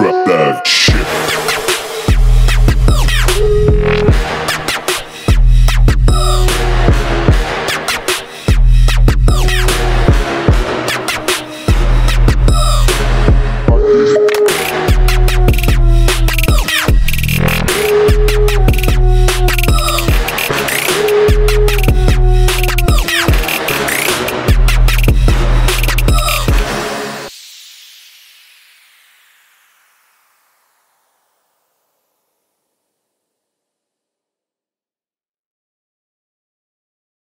strap that shit.